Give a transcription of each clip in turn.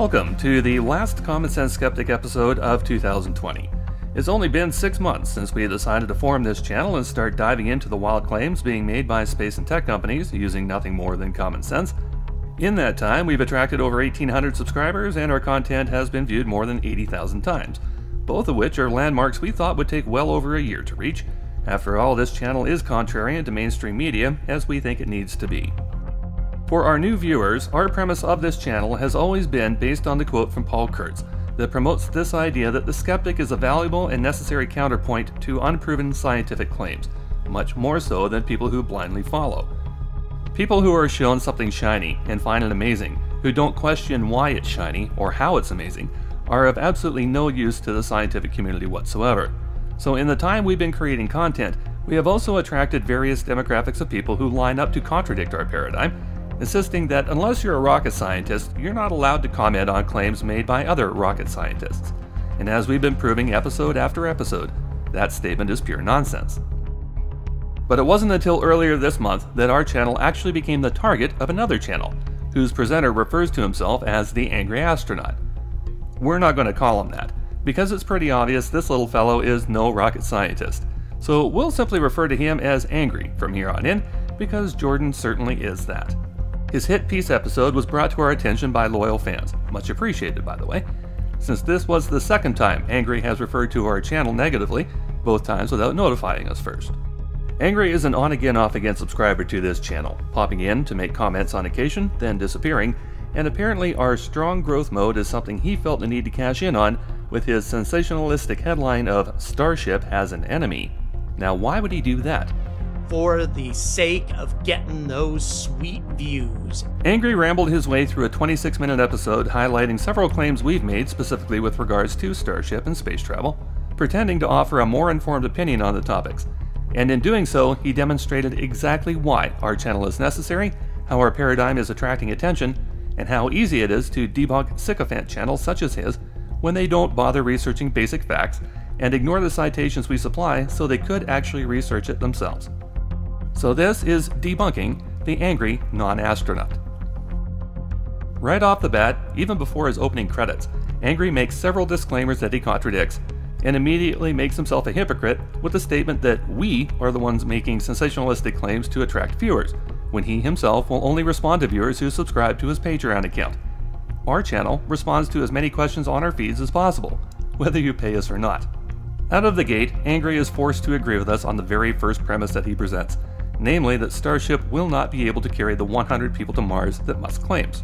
Welcome to the last Common Sense Skeptic episode of 2020. It's only been six months since we decided to form this channel and start diving into the wild claims being made by space and tech companies using nothing more than common sense. In that time, we've attracted over 1,800 subscribers and our content has been viewed more than 80,000 times, both of which are landmarks we thought would take well over a year to reach. After all, this channel is contrarian to mainstream media, as we think it needs to be. For our new viewers, our premise of this channel has always been based on the quote from Paul Kurtz that promotes this idea that the skeptic is a valuable and necessary counterpoint to unproven scientific claims, much more so than people who blindly follow. People who are shown something shiny and find it amazing, who don't question why it's shiny or how it's amazing, are of absolutely no use to the scientific community whatsoever. So, in the time we've been creating content, we have also attracted various demographics of people who line up to contradict our paradigm insisting that unless you're a rocket scientist, you're not allowed to comment on claims made by other rocket scientists. And as we've been proving episode after episode, that statement is pure nonsense. But it wasn't until earlier this month that our channel actually became the target of another channel, whose presenter refers to himself as the Angry Astronaut. We're not going to call him that, because it's pretty obvious this little fellow is no rocket scientist. So we'll simply refer to him as Angry from here on in, because Jordan certainly is that. His hit piece episode was brought to our attention by loyal fans, much appreciated by the way, since this was the second time Angry has referred to our channel negatively, both times without notifying us first. Angry is an on again off again subscriber to this channel, popping in to make comments on occasion, then disappearing, and apparently our strong growth mode is something he felt the need to cash in on with his sensationalistic headline of Starship has an enemy. Now, why would he do that? For the sake of getting those sweet views. Angry rambled his way through a 26 minute episode highlighting several claims we've made specifically with regards to Starship and space travel, pretending to offer a more informed opinion on the topics. And in doing so, he demonstrated exactly why our channel is necessary, how our paradigm is attracting attention, and how easy it is to debunk sycophant channels such as his when they don't bother researching basic facts and ignore the citations we supply so they could actually research it themselves. So this is debunking the angry non-astronaut. Right off the bat, even before his opening credits, Angry makes several disclaimers that he contradicts, and immediately makes himself a hypocrite with the statement that we are the ones making sensationalistic claims to attract viewers, when he himself will only respond to viewers who subscribe to his Patreon account. Our channel responds to as many questions on our feeds as possible, whether you pay us or not. Out of the gate, Angry is forced to agree with us on the very first premise that he presents, namely that Starship will not be able to carry the 100 people to Mars that Musk claims.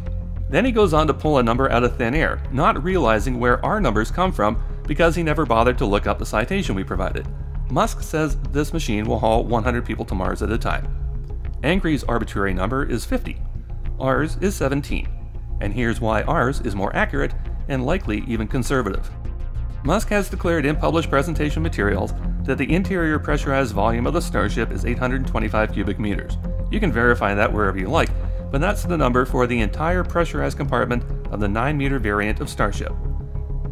Then he goes on to pull a number out of thin air, not realizing where our numbers come from because he never bothered to look up the citation we provided. Musk says this machine will haul 100 people to Mars at a time. Angry's arbitrary number is 50. Ours is 17. And here's why ours is more accurate and likely even conservative. Musk has declared in published presentation materials that the interior pressurized volume of the Starship is 825 cubic meters. You can verify that wherever you like, but that's the number for the entire pressurized compartment of the 9 meter variant of Starship.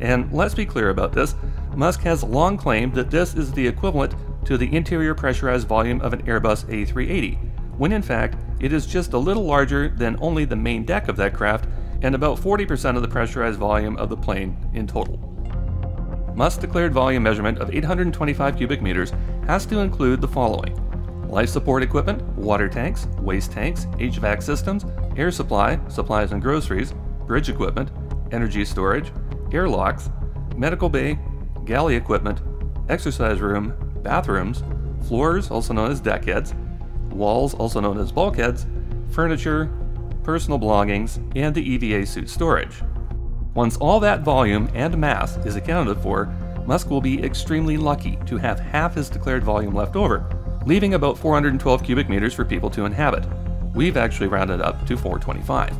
And let's be clear about this Musk has long claimed that this is the equivalent to the interior pressurized volume of an Airbus A380, when in fact it is just a little larger than only the main deck of that craft and about 40% of the pressurized volume of the plane in total. Musk's declared volume measurement of 825 cubic meters has to include the following life support equipment, water tanks, waste tanks, HVAC systems, air supply, supplies and groceries, bridge equipment, energy storage, airlocks, medical bay, galley equipment, exercise room, bathrooms, floors, also known as deckheads, walls, also known as bulkheads, furniture, personal belongings, and the EVA suit storage. Once all that volume and mass is accounted for, Musk will be extremely lucky to have half his declared volume left over, leaving about 412 cubic meters for people to inhabit. We've actually rounded up to 425.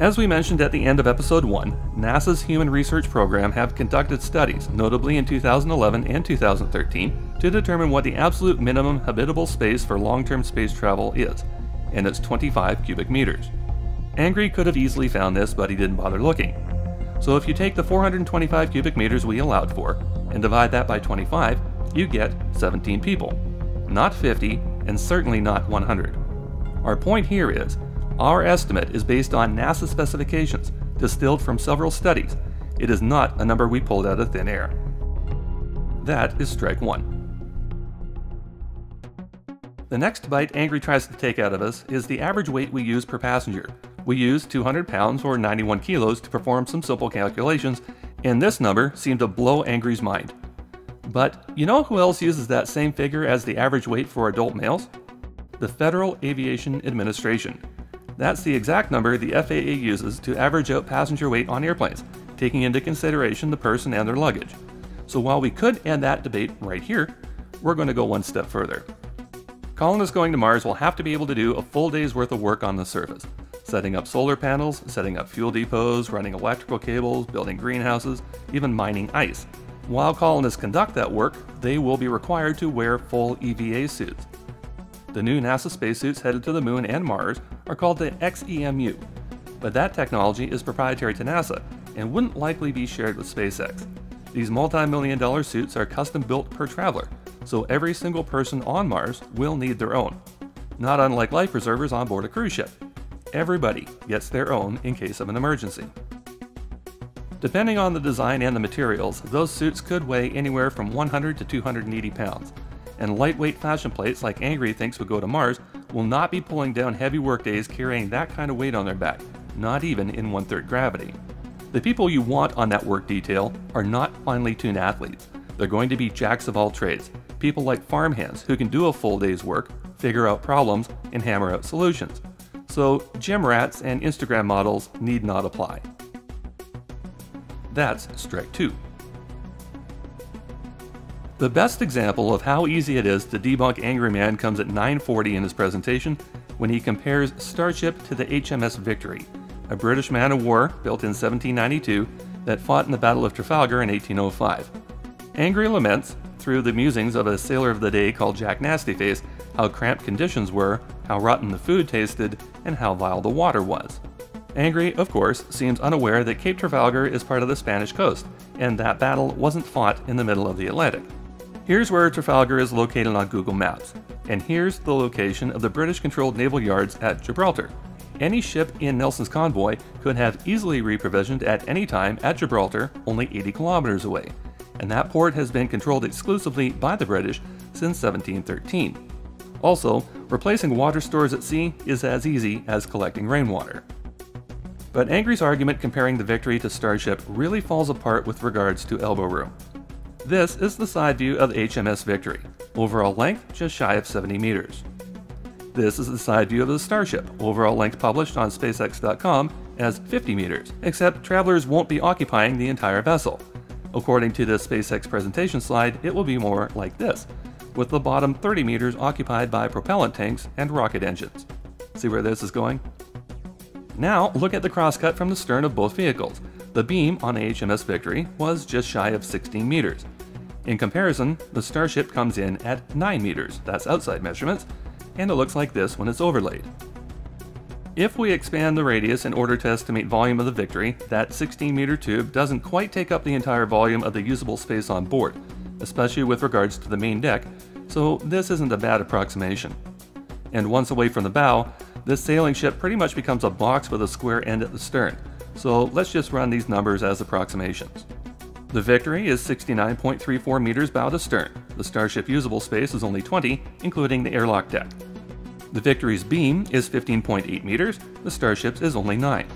As we mentioned at the end of episode 1, NASA's Human Research Program have conducted studies, notably in 2011 and 2013, to determine what the absolute minimum habitable space for long term space travel is, and it's 25 cubic meters. Angry could have easily found this, but he didn't bother looking. So if you take the 425 cubic meters we allowed for, and divide that by 25, you get 17 people. Not 50, and certainly not 100. Our point here is, our estimate is based on NASA specifications distilled from several studies. It is not a number we pulled out of thin air. That is strike one. The next bite Angry tries to take out of us is the average weight we use per passenger. We use 200 pounds or 91 kilos to perform some simple calculations, and this number seemed to blow Angry's mind. But you know who else uses that same figure as the average weight for adult males? The Federal Aviation Administration. That's the exact number the FAA uses to average out passenger weight on airplanes, taking into consideration the person and their luggage. So while we could end that debate right here, we're going to go one step further. Colonists going to Mars will have to be able to do a full day's worth of work on the surface, setting up solar panels, setting up fuel depots, running electrical cables, building greenhouses, even mining ice. While colonists conduct that work, they will be required to wear full EVA suits. The new NASA spacesuits headed to the Moon and Mars are called the XEMU, but that technology is proprietary to NASA and wouldn't likely be shared with SpaceX. These multi million dollar suits are custom built per traveler, so every single person on Mars will need their own. Not unlike life preservers on board a cruise ship. Everybody gets their own in case of an emergency. Depending on the design and the materials, those suits could weigh anywhere from 100 to 280 pounds, and lightweight fashion plates like Angry thinks would go to Mars will not be pulling down heavy workdays carrying that kind of weight on their back, not even in one third gravity. The people you want on that work detail are not finely tuned athletes. They're going to be jacks of all trades, people like farmhands who can do a full day's work, figure out problems, and hammer out solutions. So, gym rats and Instagram models need not apply. That's strike two. The best example of how easy it is to debunk Angry Man comes at 940 in his presentation when he compares Starship to the HMS Victory, a British man of war built in 1792 that fought in the Battle of Trafalgar in 1805. Angry laments, through the musings of a sailor of the day called Jack Nastyface, how cramped conditions were, how rotten the food tasted, and how vile the water was. Angry, of course, seems unaware that Cape Trafalgar is part of the Spanish coast, and that battle wasn't fought in the middle of the Atlantic. Here's where Trafalgar is located on Google Maps, and here's the location of the British controlled naval yards at Gibraltar. Any ship in Nelson's convoy could have easily reprovisioned at any time at Gibraltar, only 80 kilometers away, and that port has been controlled exclusively by the British since 1713. Also, replacing water stores at sea is as easy as collecting rainwater. But Angry's argument comparing the Victory to Starship really falls apart with regards to elbow room. This is the side view of HMS Victory, overall length just shy of 70 meters. This is the side view of the Starship, overall length published on SpaceX.com as 50 meters, except travelers won't be occupying the entire vessel. According to the SpaceX presentation slide, it will be more like this, with the bottom 30 meters occupied by propellant tanks and rocket engines. See where this is going? Now, look at the crosscut from the stern of both vehicles. The beam on HMS Victory was just shy of 16 meters. In comparison, the Starship comes in at 9 meters, that's outside measurements, and it looks like this when it's overlaid. If we expand the radius in order to estimate volume of the Victory, that 16 meter tube doesn't quite take up the entire volume of the usable space on board, especially with regards to the main deck, so this isn't a bad approximation. And once away from the bow, this sailing ship pretty much becomes a box with a square end at the stern, so let's just run these numbers as approximations. The Victory is 69.34 meters bow to stern. The Starship usable space is only 20, including the airlock deck. The Victory's beam is 15.8 meters, the Starship's is only 9.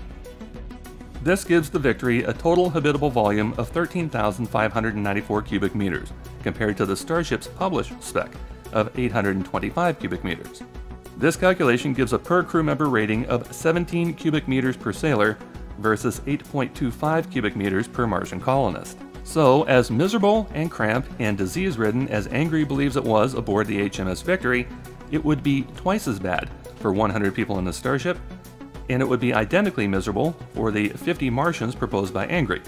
This gives the Victory a total habitable volume of 13,594 cubic meters, compared to the Starship's published spec of 825 cubic meters. This calculation gives a per crew member rating of 17 cubic meters per sailor versus 8.25 cubic meters per Martian colonist. So, as miserable and cramped and disease ridden as Angry believes it was aboard the HMS Victory, it would be twice as bad for 100 people in the Starship, and it would be identically miserable for the 50 Martians proposed by Angry.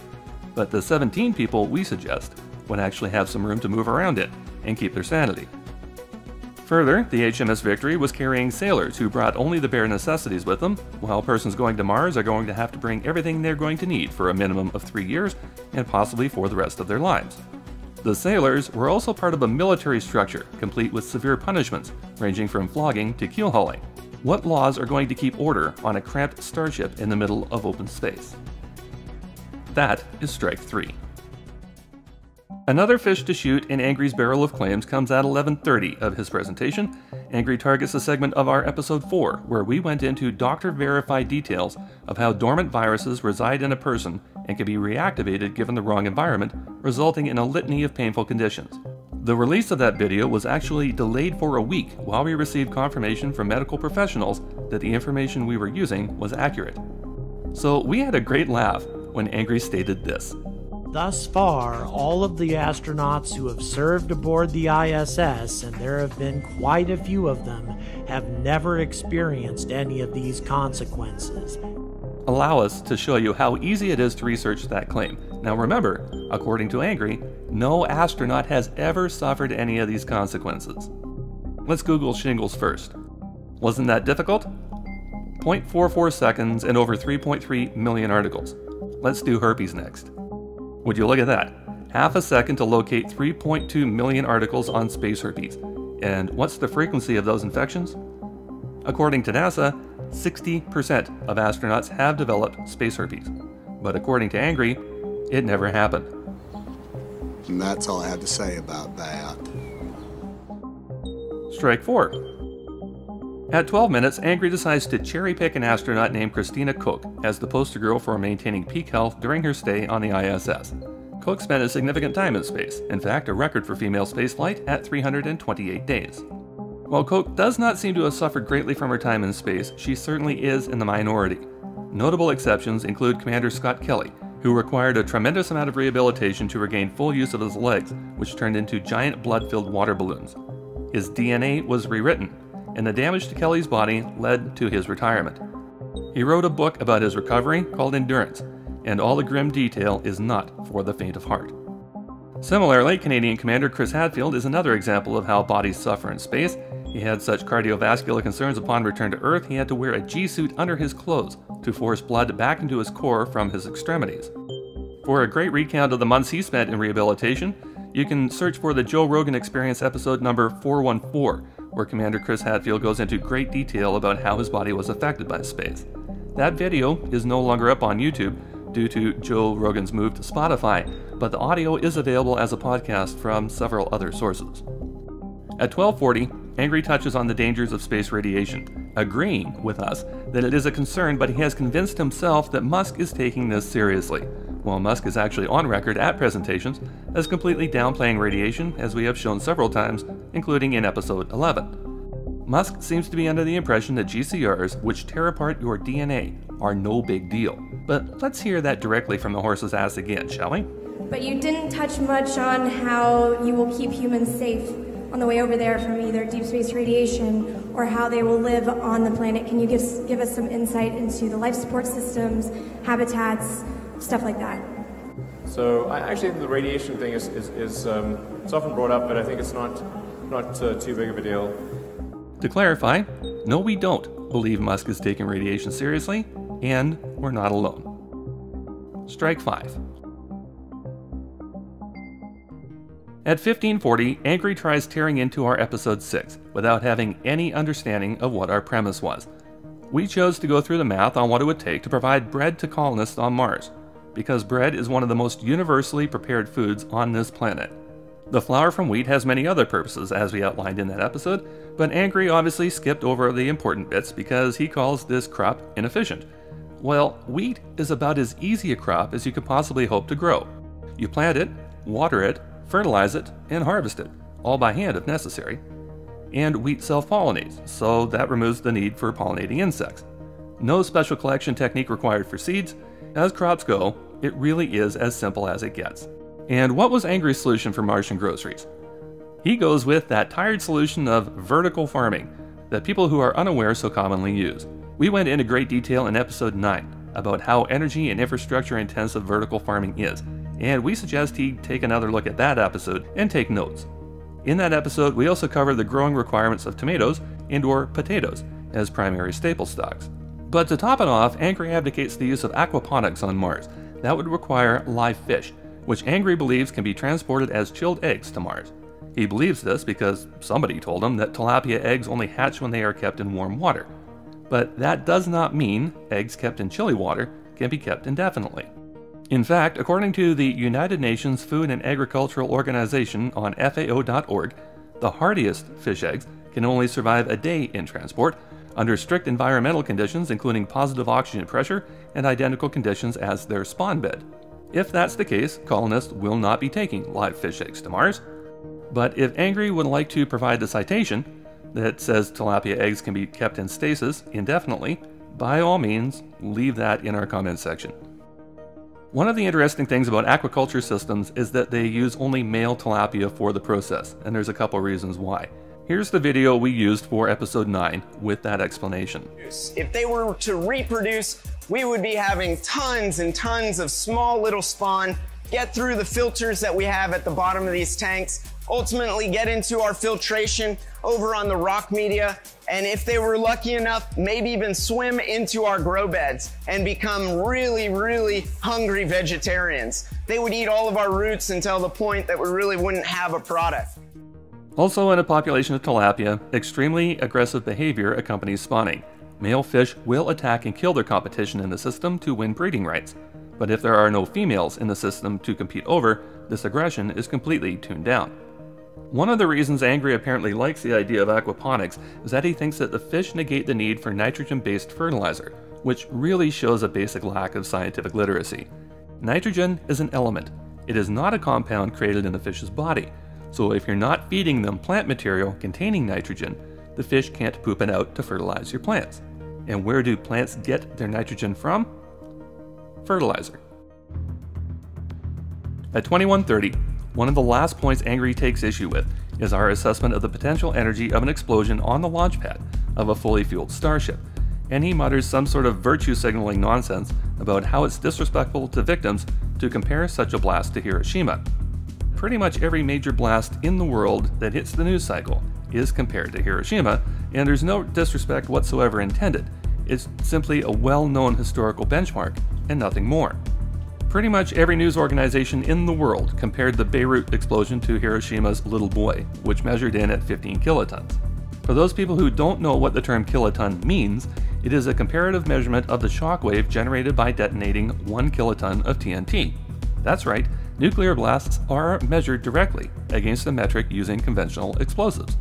But the 17 people we suggest would actually have some room to move around in and keep their sanity. Further, the HMS Victory was carrying sailors who brought only the bare necessities with them, while persons going to Mars are going to have to bring everything they're going to need for a minimum of three years and possibly for the rest of their lives. The sailors were also part of a military structure, complete with severe punishments, ranging from flogging to keel hauling. What laws are going to keep order on a cramped starship in the middle of open space? That is strike 3. Another fish to shoot in Angry's barrel of claims comes at 11:30 of his presentation. Angry targets a segment of our episode 4 where we went into doctor verified details of how dormant viruses reside in a person and can be reactivated given the wrong environment, resulting in a litany of painful conditions. The release of that video was actually delayed for a week while we received confirmation from medical professionals that the information we were using was accurate. So we had a great laugh when Angry stated this. Thus far, all of the astronauts who have served aboard the ISS, and there have been quite a few of them, have never experienced any of these consequences. Allow us to show you how easy it is to research that claim. Now remember, according to Angry, no astronaut has ever suffered any of these consequences. Let's Google shingles first. Wasn't that difficult? 0.44 seconds and over 3.3 million articles. Let's do herpes next. Would you look at that? Half a second to locate 3.2 million articles on space herpes. And what's the frequency of those infections? According to NASA, 60% of astronauts have developed space herpes. But according to Angry, it never happened. And that's all I have to say about that. Strike 4. At 12 minutes, Angry decides to cherry pick an astronaut named Christina Koch as the poster girl for maintaining peak health during her stay on the ISS. Koch spent a significant time in space, in fact, a record for female spaceflight at 328 days. While Koch does not seem to have suffered greatly from her time in space, she certainly is in the minority. Notable exceptions include Commander Scott Kelly, who required a tremendous amount of rehabilitation to regain full use of his legs, which turned into giant blood filled water balloons. His DNA was rewritten, and the damage to Kelly's body led to his retirement. He wrote a book about his recovery called Endurance, and all the grim detail is not for the faint of heart. Similarly, Canadian Commander Chris Hadfield is another example of how bodies suffer in space. He had such cardiovascular concerns upon return to Earth, he had to wear a G suit under his clothes to force blood back into his core from his extremities. For a great recount of the months he spent in rehabilitation, you can search for the Joe Rogan Experience episode number 414, where Commander Chris Hadfield goes into great detail about how his body was affected by space. That video is no longer up on YouTube due to Joe Rogan's move to Spotify, but the audio is available as a podcast from several other sources. At 1240, Angry touches on the dangers of space radiation, agreeing with us that it is a concern, but he has convinced himself that Musk is taking this seriously, while Musk is actually on record at presentations as completely downplaying radiation, as we have shown several times, including in episode 11. Musk seems to be under the impression that GCRs, which tear apart your DNA, are no big deal. But let's hear that directly from the horse's ass again, shall we? But you didn't touch much on how you will keep humans safe on the way over there from either deep space radiation or how they will live on the planet. Can you give, give us some insight into the life support systems, habitats, stuff like that? So I actually think the radiation thing is, is, is um, it's often brought up, but I think it's not, not uh, too big of a deal. To clarify, no, we don't believe Musk is taking radiation seriously, and we're not alone. Strike 5. At 1540, Angry tries tearing into our episode 6 without having any understanding of what our premise was. We chose to go through the math on what it would take to provide bread to colonists on Mars, because bread is one of the most universally prepared foods on this planet. The flour from wheat has many other purposes, as we outlined in that episode, but Angry obviously skipped over the important bits because he calls this crop inefficient. Well, wheat is about as easy a crop as you could possibly hope to grow. You plant it, water it, fertilize it, and harvest it, all by hand if necessary. And wheat self pollinates, so that removes the need for pollinating insects. No special collection technique required for seeds. As crops go, it really is as simple as it gets. And what was Angry's solution for Martian groceries? He goes with that tired solution of vertical farming that people who are unaware so commonly use. We went into great detail in episode 9 about how energy and infrastructure intensive vertical farming is, and we suggest he take another look at that episode and take notes. In that episode, we also cover the growing requirements of tomatoes and or potatoes as primary staple stocks. But to top it off, Angry advocates the use of aquaponics on Mars. That would require live fish, which Angry believes can be transported as chilled eggs to Mars. He believes this because somebody told him that tilapia eggs only hatch when they are kept in warm water. But that does not mean eggs kept in chilly water can be kept indefinitely. In fact, according to the United Nations Food and Agricultural Organization on FAO.org, the hardiest fish eggs can only survive a day in transport under strict environmental conditions, including positive oxygen pressure and identical conditions as their spawn bed. If that's the case, colonists will not be taking live fish eggs to Mars. But if Angry would like to provide the citation that says tilapia eggs can be kept in stasis indefinitely, by all means, leave that in our comments section. One of the interesting things about aquaculture systems is that they use only male tilapia for the process, and there's a couple reasons why. Here's the video we used for episode 9 with that explanation. If they were to reproduce, we would be having tons and tons of small little spawn get through the filters that we have at the bottom of these tanks, ultimately get into our filtration over on the rock media, and if they were lucky enough, maybe even swim into our grow beds and become really, really hungry vegetarians. They would eat all of our roots until the point that we really wouldn't have a product. Also, in a population of tilapia, extremely aggressive behavior accompanies spawning. Male fish will attack and kill their competition in the system to win breeding rights. But if there are no females in the system to compete over, this aggression is completely tuned down. One of the reasons Angry apparently likes the idea of aquaponics is that he thinks that the fish negate the need for nitrogen based fertilizer, which really shows a basic lack of scientific literacy. Nitrogen is an element, it is not a compound created in the fish's body, so if you're not feeding them plant material containing nitrogen, the fish can't poop it out to fertilize your plants. And where do plants get their nitrogen from? Fertilizer. At 2130, one of the last points Angry takes issue with is our assessment of the potential energy of an explosion on the launch pad of a fully fueled starship, and he mutters some sort of virtue signaling nonsense about how it's disrespectful to victims to compare such a blast to Hiroshima, pretty much every major blast in the world that hits the news cycle is compared to Hiroshima, and there's no disrespect whatsoever intended. It's simply a well known historical benchmark and nothing more. Pretty much every news organization in the world compared the Beirut explosion to Hiroshima's Little Boy, which measured in at 15 kilotons. For those people who don't know what the term kiloton means, it is a comparative measurement of the shock wave generated by detonating 1 kiloton of TNT. That's right, nuclear blasts are measured directly against the metric using conventional explosives.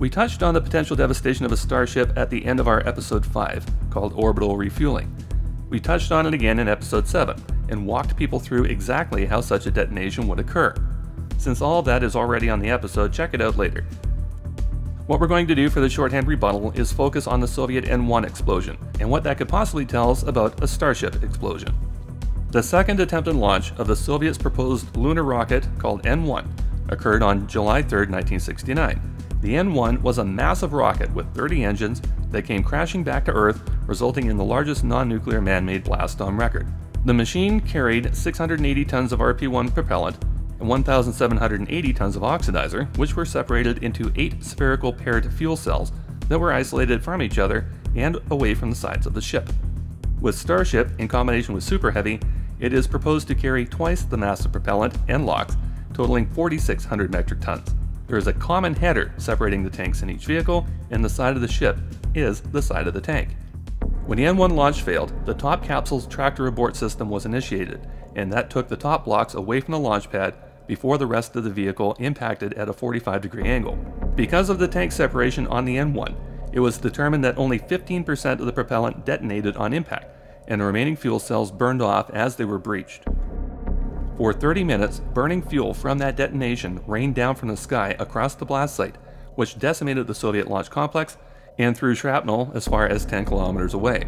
We touched on the potential devastation of a starship at the end of our episode 5, called Orbital Refueling. We touched on it again in episode 7, and walked people through exactly how such a detonation would occur. Since all that is already on the episode, check it out later. What we're going to do for the shorthand rebuttal is focus on the Soviet N 1 explosion, and what that could possibly tell us about a Starship explosion. The second attempted launch of the Soviets' proposed lunar rocket, called N 1, occurred on July 3, 1969. The N 1 was a massive rocket with 30 engines that came crashing back to Earth, resulting in the largest non nuclear man made blast on record. The machine carried 680 tons of RP 1 propellant and 1,780 tons of oxidizer, which were separated into eight spherical paired fuel cells that were isolated from each other and away from the sides of the ship. With Starship, in combination with Super Heavy, it is proposed to carry twice the mass of propellant and LOX, totaling 4,600 metric tons. There is a common header separating the tanks in each vehicle, and the side of the ship is the side of the tank. When the N1 launch failed, the top capsule's tractor abort system was initiated, and that took the top blocks away from the launch pad before the rest of the vehicle impacted at a 45 degree angle. Because of the tank separation on the N1, it was determined that only 15% of the propellant detonated on impact, and the remaining fuel cells burned off as they were breached. For 30 minutes, burning fuel from that detonation rained down from the sky across the blast site, which decimated the Soviet launch complex and threw shrapnel as far as 10 kilometers away.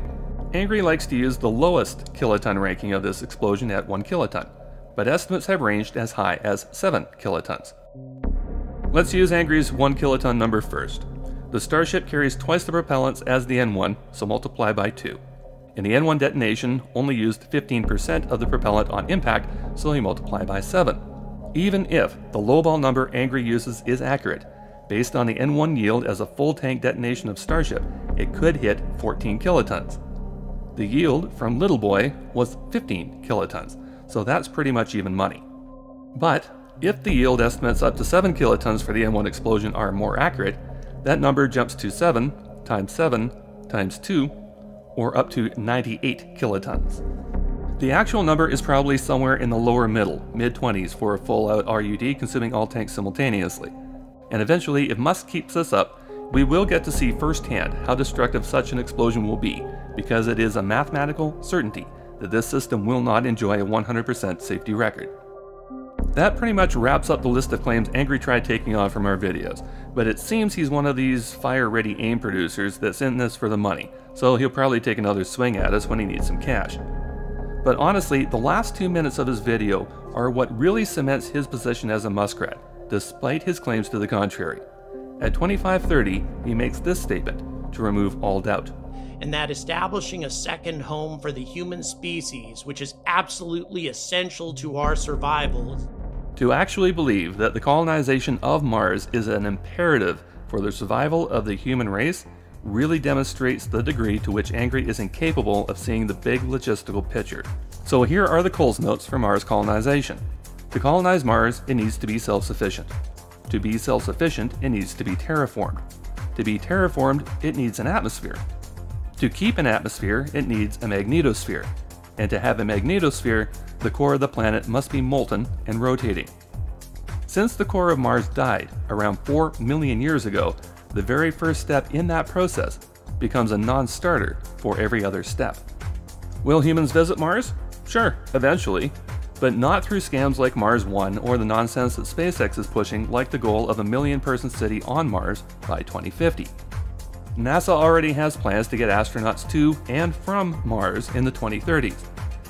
Angry likes to use the lowest kiloton ranking of this explosion at 1 kiloton, but estimates have ranged as high as 7 kilotons. Let's use Angry's 1 kiloton number first. The Starship carries twice the propellants as the N1, so multiply by 2. In the N1 detonation, only used 15% of the propellant on impact, so you multiply by 7. Even if the lowball number Angry uses is accurate, based on the N1 yield as a full tank detonation of Starship, it could hit 14 kilotons. The yield from Little Boy was 15 kilotons, so that's pretty much even money. But if the yield estimates up to 7 kilotons for the N1 explosion are more accurate, that number jumps to 7 times 7 times 2 or up to 98 kilotons. The actual number is probably somewhere in the lower middle, mid 20s, for a full out RUD consuming all tanks simultaneously. And eventually, if Musk keeps this up, we will get to see firsthand how destructive such an explosion will be, because it is a mathematical certainty that this system will not enjoy a 100% safety record. That pretty much wraps up the list of claims Angry tried taking on from our videos, but it seems he's one of these fire ready aim producers that's in this for the money, so he'll probably take another swing at us when he needs some cash. But honestly, the last two minutes of his video are what really cements his position as a muskrat, despite his claims to the contrary. At 2530, he makes this statement to remove all doubt. And that establishing a second home for the human species, which is absolutely essential to our survival. To actually believe that the colonization of Mars is an imperative for the survival of the human race really demonstrates the degree to which Angry is incapable of seeing the big logistical picture. So here are the Coles notes for Mars colonization. To colonize Mars, it needs to be self sufficient. To be self sufficient, it needs to be terraformed. To be terraformed, it needs an atmosphere. To keep an atmosphere, it needs a magnetosphere. And to have a magnetosphere, the core of the planet must be molten and rotating. Since the core of Mars died around 4 million years ago, the very first step in that process becomes a non starter for every other step. Will humans visit Mars? Sure, eventually, but not through scams like Mars One or the nonsense that SpaceX is pushing, like the goal of a million person city on Mars by 2050. NASA already has plans to get astronauts to and from Mars in the 2030s.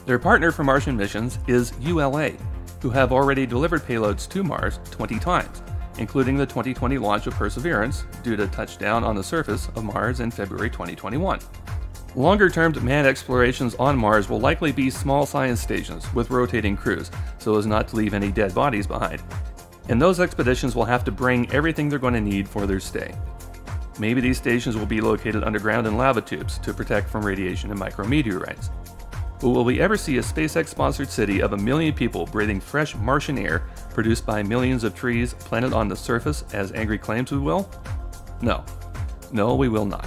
Their partner for Martian missions is ULA, who have already delivered payloads to Mars 20 times including the 2020 launch of Perseverance due to touchdown on the surface of Mars in February 2021. Longer term manned explorations on Mars will likely be small science stations with rotating crews, so as not to leave any dead bodies behind. And those expeditions will have to bring everything they're going to need for their stay. Maybe these stations will be located underground in lava tubes to protect from radiation and micrometeorites. But will we ever see a SpaceX sponsored city of a million people breathing fresh Martian air produced by millions of trees planted on the surface as Angry claims we will? No. No, we will not.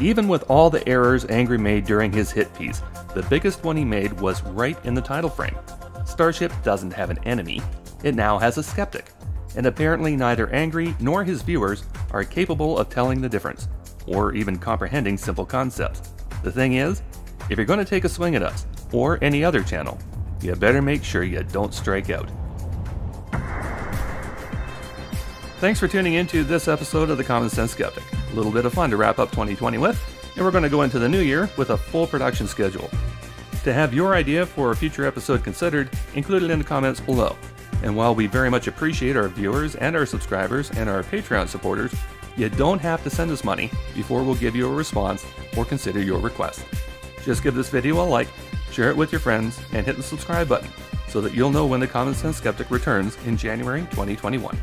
Even with all the errors Angry made during his hit piece, the biggest one he made was right in the title frame. Starship doesn't have an enemy, it now has a skeptic. And apparently, neither Angry nor his viewers are capable of telling the difference, or even comprehending simple concepts. The thing is, if you're going to take a swing at us, or any other channel, you better make sure you don't strike out. Thanks for tuning in to this episode of The Common Sense Skeptic. A little bit of fun to wrap up 2020 with, and we're going to go into the new year with a full production schedule. To have your idea for a future episode considered, include it in the comments below. And while we very much appreciate our viewers and our subscribers and our Patreon supporters, you don't have to send us money before we'll give you a response or consider your request. Just give this video a like, share it with your friends, and hit the subscribe button so that you'll know when the Common Sense Skeptic returns in January 2021.